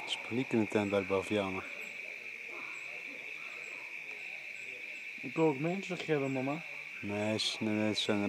Het is paniek in de tent bij de Bavianen. Ik wil ook mensen geven, mama. Nee, nee, zijn zijn